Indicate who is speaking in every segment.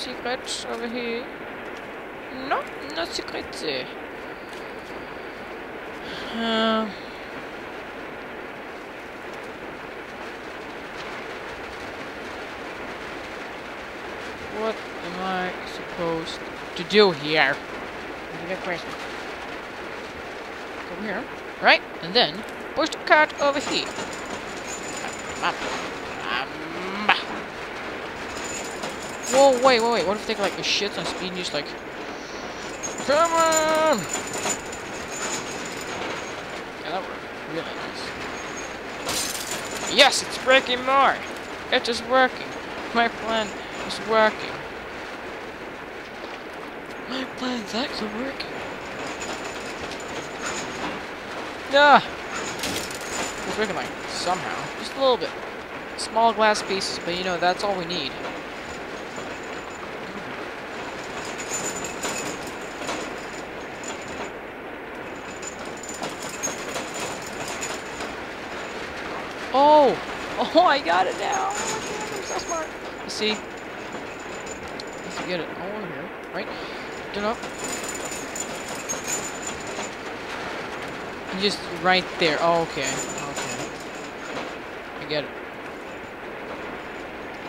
Speaker 1: secrets over here? No, no secrets there. Uh, what am I supposed to do here? That's a good question. Over here, right? And then push the cart over here. Um, um, Whoa, wait, wait, wait. What if they like a shit on speed and just like Come on! Yeah, that worked really nice. Yes, it's breaking more! It is working. My plan is working. My plan's actually working. Yeah! It's working like somehow. Just a little bit. Small glass pieces, but you know, that's all we need. Oh! Oh, I got it now! Oh, I'm so smart. You see? Let's get it all over here, right? Turn up. Just right there. Oh, okay. Okay. I get it.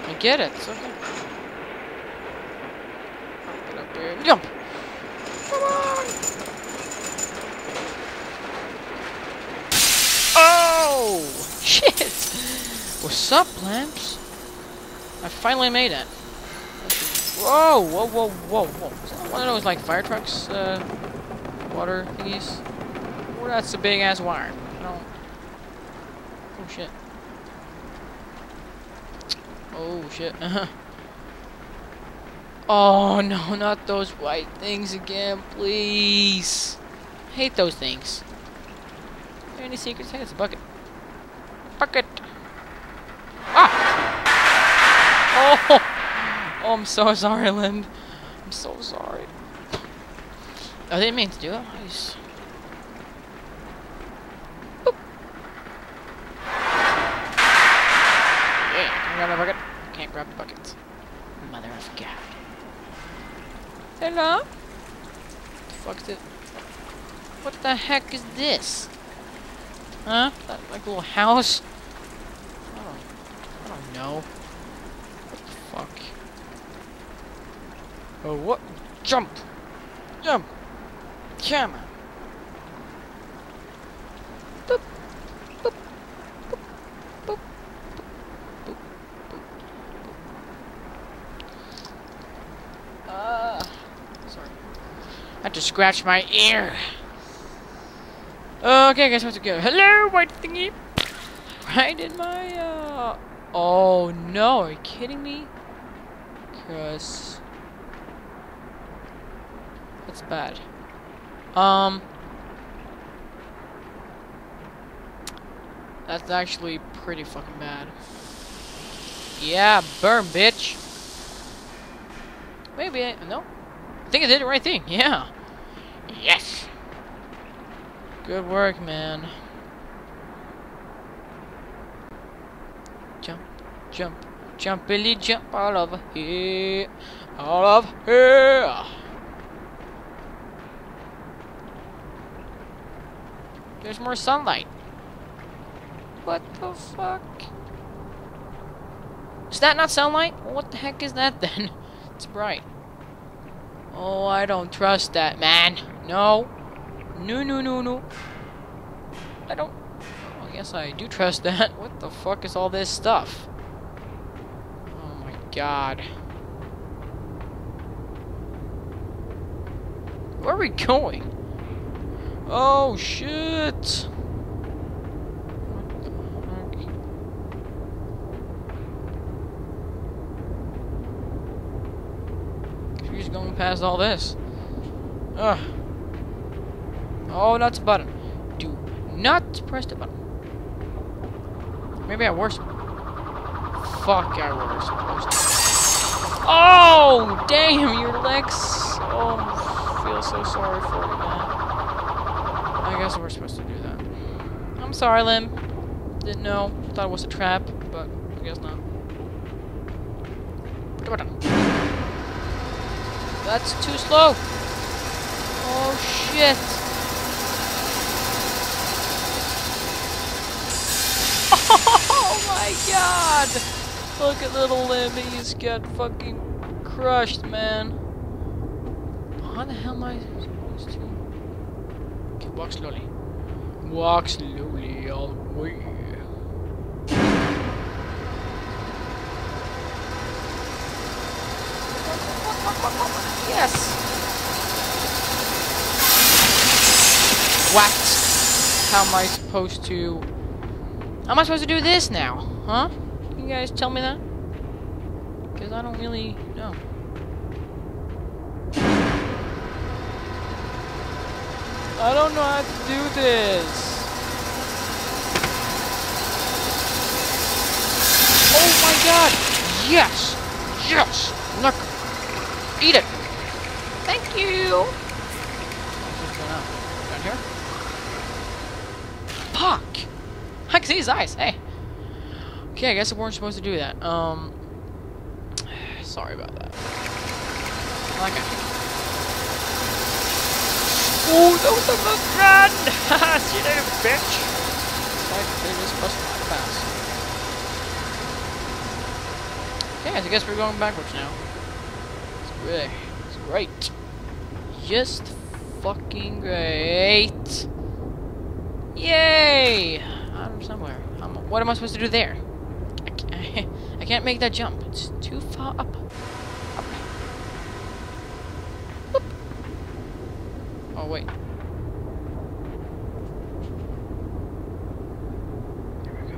Speaker 1: I get it. It's okay. Get up there. Jump! Come on! Oh! Shit! What's up, Lamps? I finally made it. Whoa, whoa, whoa, whoa, whoa. Is that one of those, like, fire trucks, uh, water thingies? Well, that's a big-ass wire. Oh, shit. Oh, shit. oh, no, not those white things again, please. I hate those things. Any secrets? Hey, it's a bucket. Bucket! Ah! Oh! Oh, I'm so sorry, Lind. I'm so sorry. Oh, I didn't mean to do it. I just... Yeah, grab my bucket? Can't grab the bucket. Mother of God. Hello? Fuck's it? What the heck is this? Huh? That like a little house? I don't, I don't know. Fuck? Oh, what? Jump! Jump! Come on! Ah! sorry. I had to scratch my ear. Okay, guys, what's good? Hello, white thingy. Right in my uh. Oh no! Are you kidding me? Cause that's bad. Um. That's actually pretty fucking bad. Yeah, burn, bitch. Maybe I, no. I think I did the right thing. Yeah. Yes. Good work, man. Jump, jump, jump, Billy, jump all over here, all over here. There's more sunlight. What the fuck? Is that not sunlight? What the heck is that then? It's bright. Oh, I don't trust that, man. No. No, no, no, no. I don't... Well, I guess I do trust that. What the fuck is all this stuff? God. Where are we going? Oh, shit! The heck? She's going past all this. Ugh. Oh, that's a button. Do not press the button. Maybe I was. Fuck, I was supposed to. Oh, damn, your legs. Oh, I feel so sorry for you, man. I guess we're supposed to do that. I'm sorry, Limb. Didn't know. Thought it was a trap, but I guess not. That's too slow. Oh shit. Oh my god! Look at little Limmy's get fucking crushed, man. How the hell am I supposed to? Okay, walk slowly. Walk slowly all the way. Yes! What? How am I supposed to... How am I supposed to do this now? Huh? Guys tell me that? Because I don't really know. I don't know how to do this. Oh my god! Yes! Yes! Look! Eat it! Thank you! What's going on? Down here? Fuck! I can see his eyes. Hey. Okay, I guess we weren't supposed to do that. Um. Sorry about that. Okay. Oh, that was a good run! See you later, bitch! They just bust my pass. Okay, I guess we're going backwards now. It's great. It's great. Just fucking great. Yay! Of somewhere. Um, what am I supposed to do there? Can't, make that jump. It's too far up. Up. Oh, wait. There we go.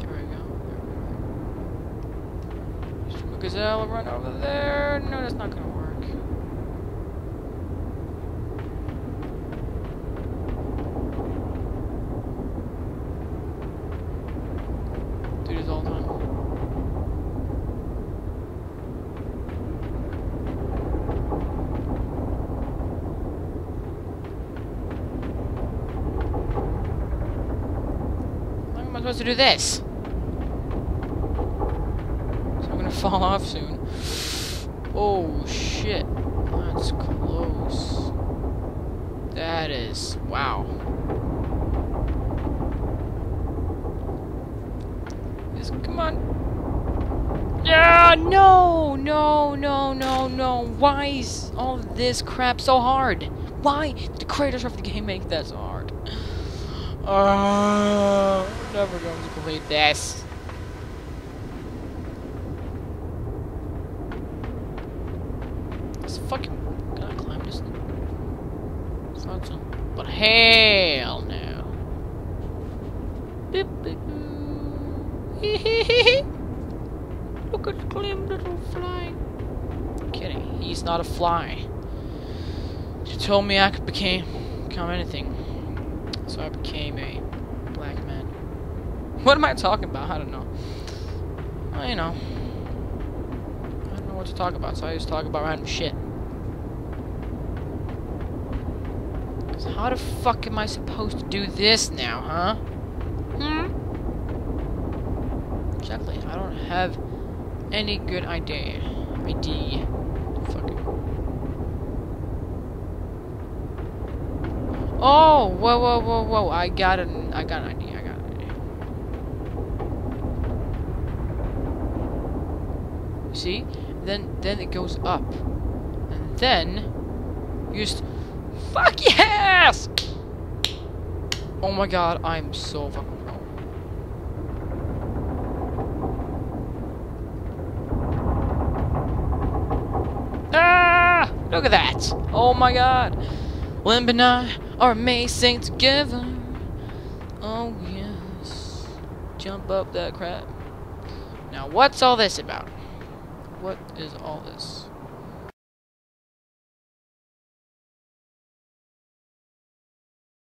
Speaker 1: There we go. There we. Gazelle run over there. No, that's not gonna work. Do this all the time. How am I supposed to do this? So I'm gonna fall off soon. Oh shit. That's close. That is wow. Just come on. Yeah, no, no, no, no, no. Why is all this crap so hard? Why the creators of the game make that so hard? I'm never going to complete this. It's fucking. Can I climb this? Thought so. But hell no. Beep, beep, boo. Look at Clem, little fly. I'm Kidding. He's not a fly. You told me I could become anything. So I became a black man. What am I talking about? I don't know. Well, you know. I don't know what to talk about, so I just talk about random shit. So how the fuck am I supposed to do this now, huh? Hmm? Exactly. I don't have any good idea. Idea. Fucking. Oh, whoa, whoa, whoa, whoa! I got an, I got an idea. I got an idea. See? Then, then it goes up, and then you just, fuck yes! Oh my god, I'm so fucking pro. Ah! Look at that! Oh my god! Limb and I are amazing together. Oh yes. Jump up that crap. Now what's all this about? What is all this?